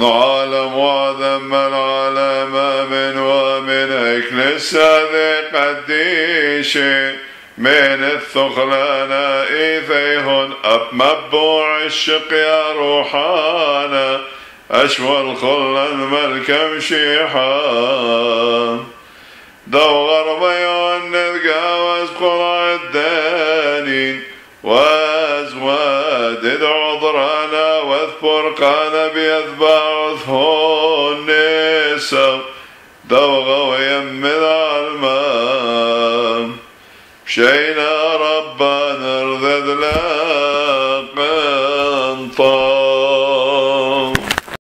عالم وذم العالم من ومن اكلسة ذي قديش من الثخلانة إيثيهن أب مبوع الشق يا روحانا أشوى الخلا ملكم شيحان دو غربيون نتقاوز قرى الدانين وازواد إذ عذرانا واذفرقانا بيذبع ثون نسا دوغ ويم العلمان شينا ربنا ارذذ لقن طال